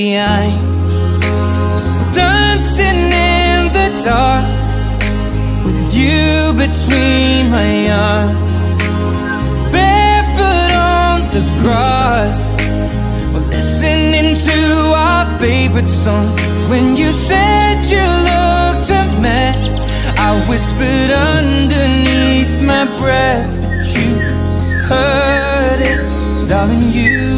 I'm dancing in the dark with you between my arms, barefoot on the grass. We're listening to our favorite song. When you said you looked a mess, I whispered underneath my breath, you heard it, darling. You